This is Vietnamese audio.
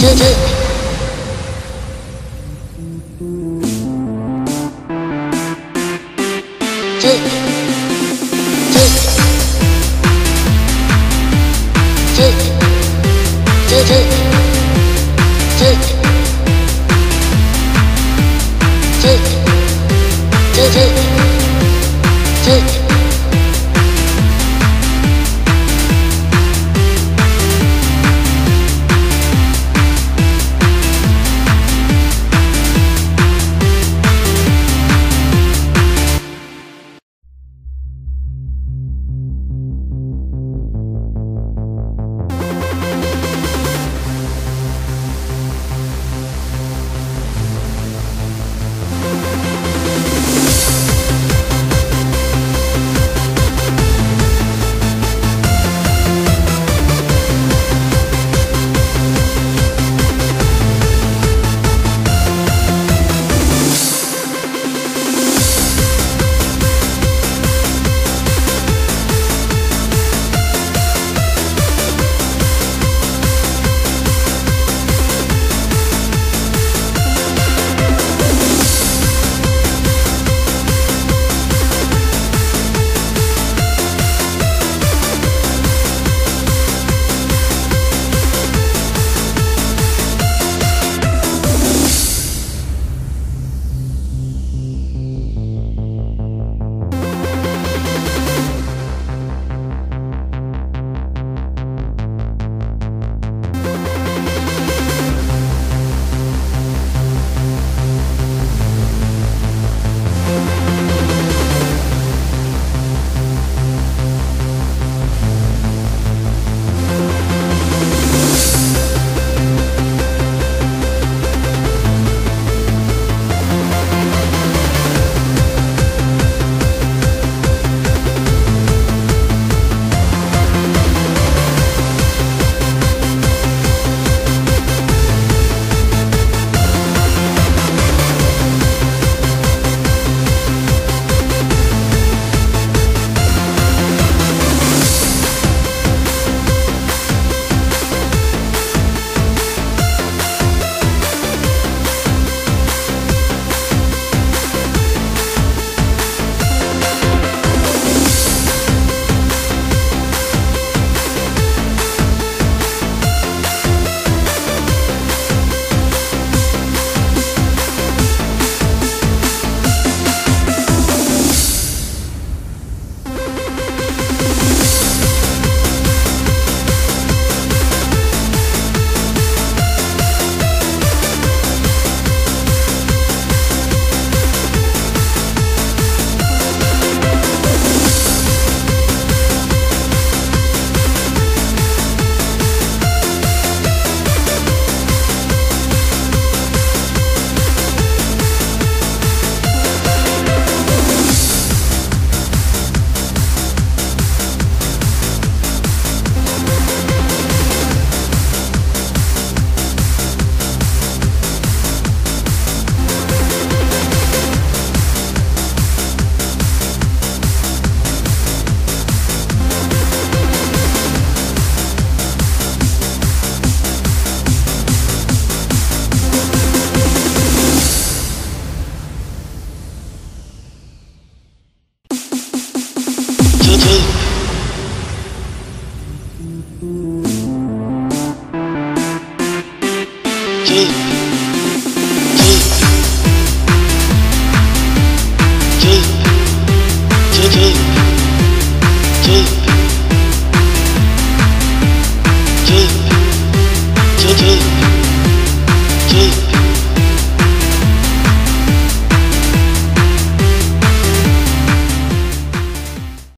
chơi chơi chơi chi? Chi?